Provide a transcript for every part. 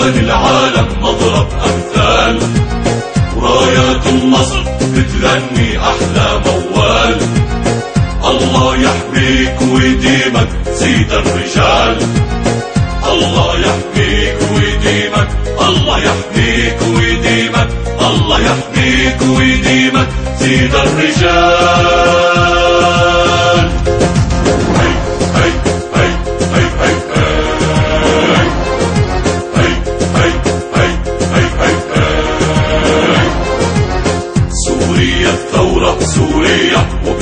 سوريا للعالم مضرب أمثال. ورايات النصر بتغني أحلى موال. الله يحميك ويديمك سيد الرجال. الله يحميك ويديمك الله يحميك ويديمك الله يحميك ويديمك سيد الرجال.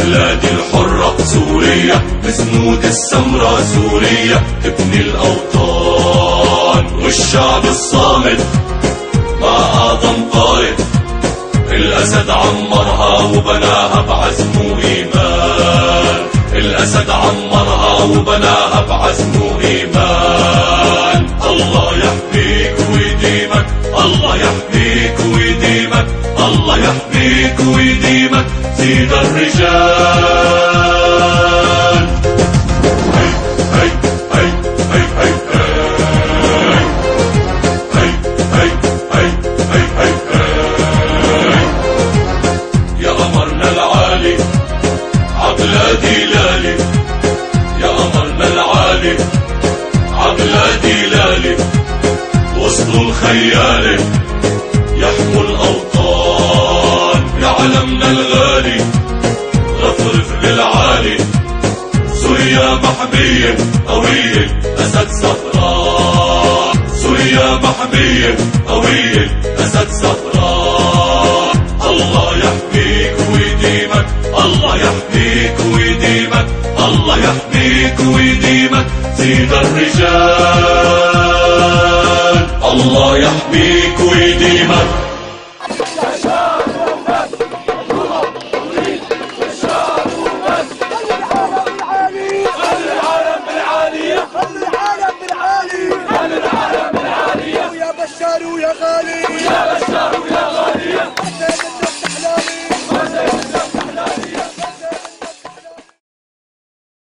وبلادي الحرة سوريا بسنود السمرة سوريا تبني الأوطان والشعب الصامد ما أعظم قائد الأسد عمرها وبناها بعزم وإيمان الأسد عمرها وبناها بعزم وإيمان الله يحميك ويديمك الله يحميك ويديمك الله يحميك ويديمك. سيد الرجال هي هي هي هي هي هي هي هي هي يا قمرنا العالي عبلادي لالي يا قمرنا العالي عبلادي لالي وسط الخيالي يحمو الأوطان. سوريا محمية قوية أسد صفراء سوريا محمية قوية أسد صفراء الله يحميك ويديمك الله يحميك ويديمك الله يحميك ويديمك. سيد الرجال الله يحميك ويديمك.